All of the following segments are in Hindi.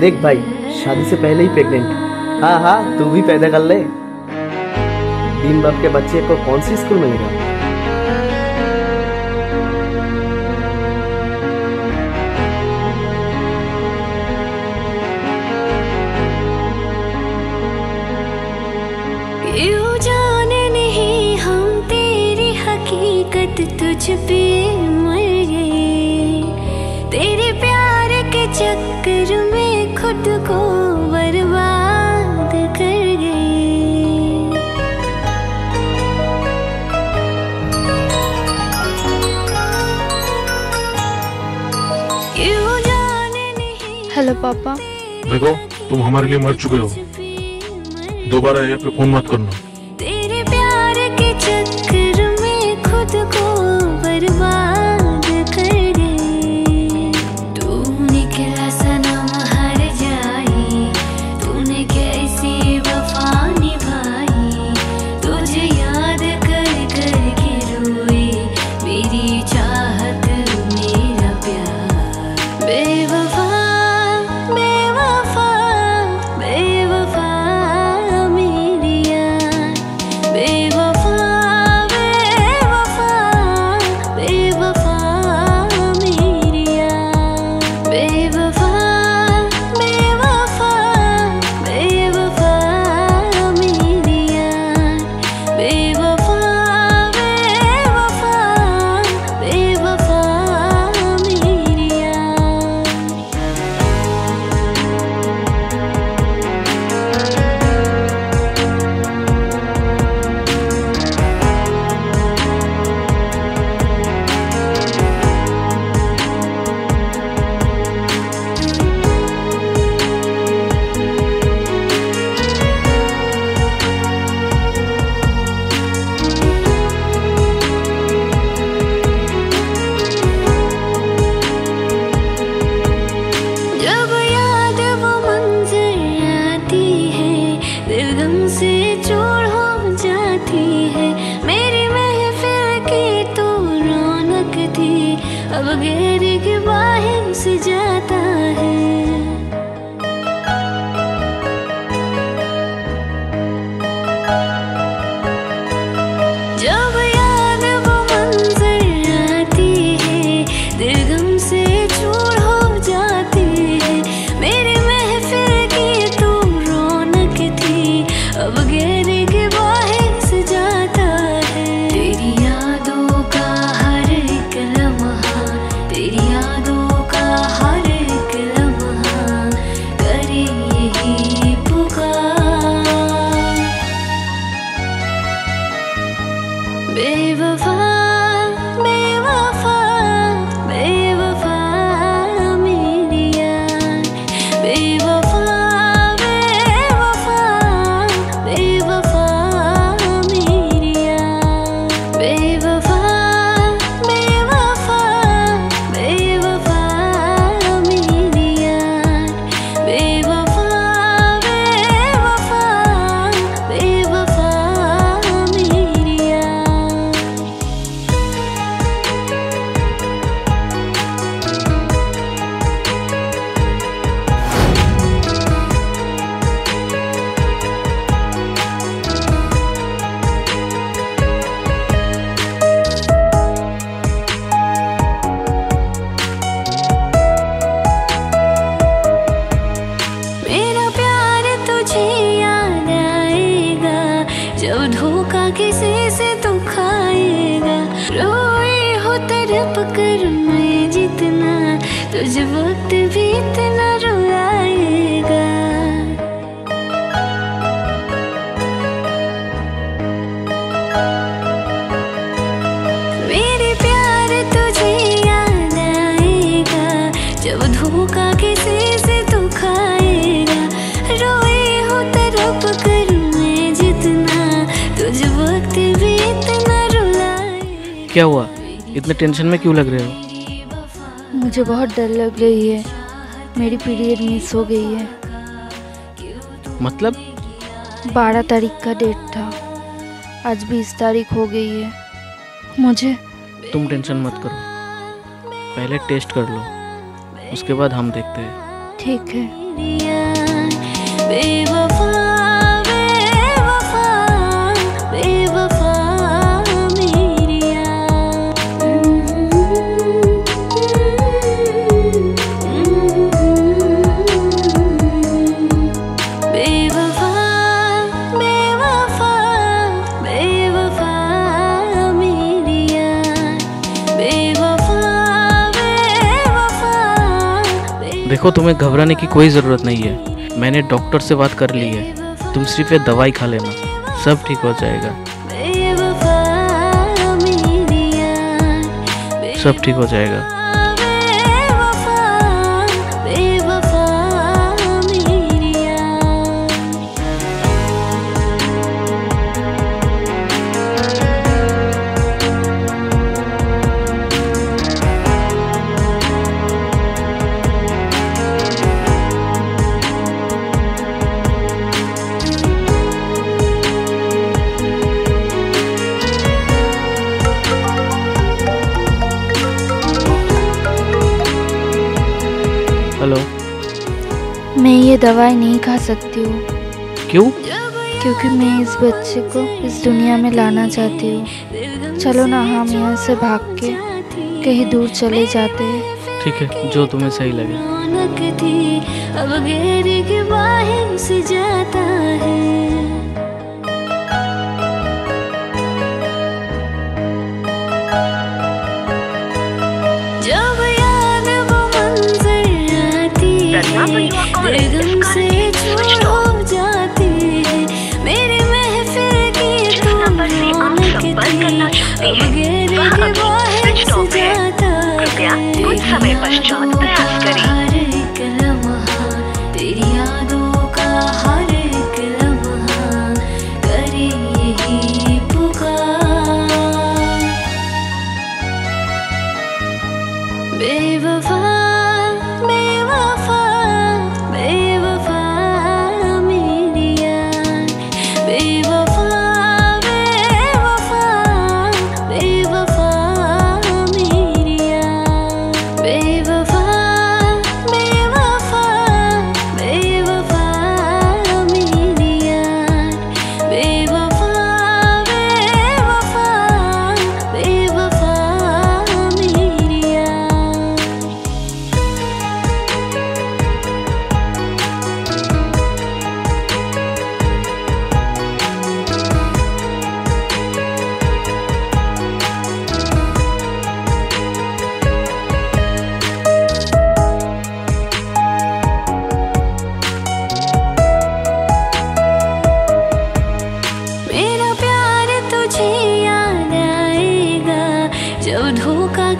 देख भाई, शादी से पहले ही प्रेग्नेंट हाँ हाँ तू भी पैदा कर ले। तीन बाप के बच्चे को कौन सी स्कूल मिलेगा? जाने नहीं हम तेरी हकीकत तुझ पे। हेलो पापा। देखो, तुम हमारे लिए मर चुके हो। दोबारा यहाँ पे फ़ोन मत करना। Beaver वक्त भी इतना रुलाएगा। मेरे प्यार तुझे याद आएगा, जब धोखा किसी से तू खाएगा रोए हो तरप कर मैं जितना वक्त भी इतना रुलाएगा। क्या हुआ? इतने टेंशन में क्यों लग रहे हो? मुझे बहुत डर लग रही है। मेरी पीरियड मिस हो गई है। मतलब? बारह तारीख का डेट था। आज बीस तारीख हो गई है। मुझे तुम टेंशन मत करो। पहले टेस्ट कर लो। उसके बाद हम देखते हैं। ठीक है। देखो तुम्हें घबराने की कोई ज़रूरत नहीं है। मैंने डॉक्टर से बात कर ली है। तुम सिर्फ़ ये दवाई खा लेना। सब ठीक हो जाएगा। सब ठीक हो जाएगा। दवाई नहीं खा सकती हूँ। क्यों? क्योंकि मैं इस बच्चे को इस दुनिया में लाना चाहती हूँ। चलो ना हम यहाँ से भाग के कहीं दूर चले जाते हैं। ठीक है जो तुम्हें सही लगे। थी अब गहरे के बाहर से जाता है। आती है दिल गम से हो जाती है मेरी की तो अब गहरे के बाहर से जाता कृपया कुछ समय पश्चात प्रयास करें।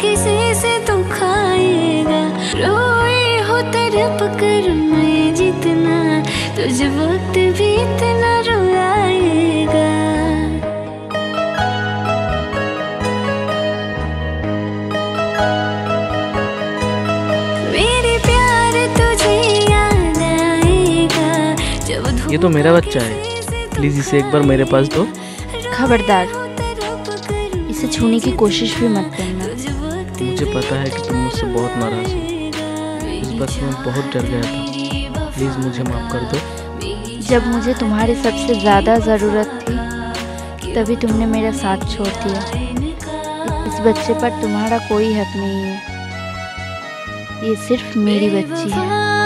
किसी से तू खाएगा। रोई हो तरप कर मैं जितना तुझ वक्त भी इतना रुलाएगा मेरे प्यार तुझे याद आएगा। जब ये तो मेरा बच्चा है। प्लीज़ इसे एक बार मेरे पास दो। खबरदार इसे छूने की कोशिश भी मत करना। मुझे पता है कि तुम मुझसे बहुत नाराज़ हो। इस बस में बहुत डर गया था। प्लीज़ मुझे माफ़ कर दो। जब मुझे तुम्हारी सबसे ज़्यादा ज़रूरत थी, तभी तुमने मेरा साथ छोड़ दिया। इस बच्चे पर तुम्हारा कोई हक नहीं है। ये सिर्फ़ मेरी बच्ची है।